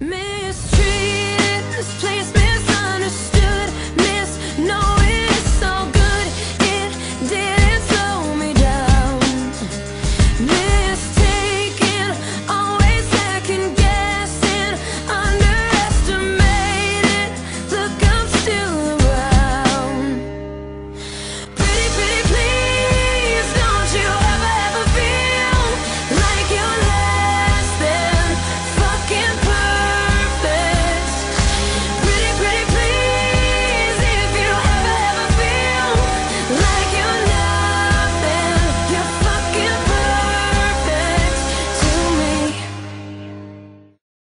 Man